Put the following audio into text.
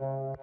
Oh.